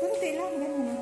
Nanti lah, nanti.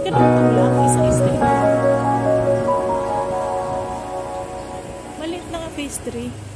Hindi ka naman lang, isang string. Maliit lang ang phase 3.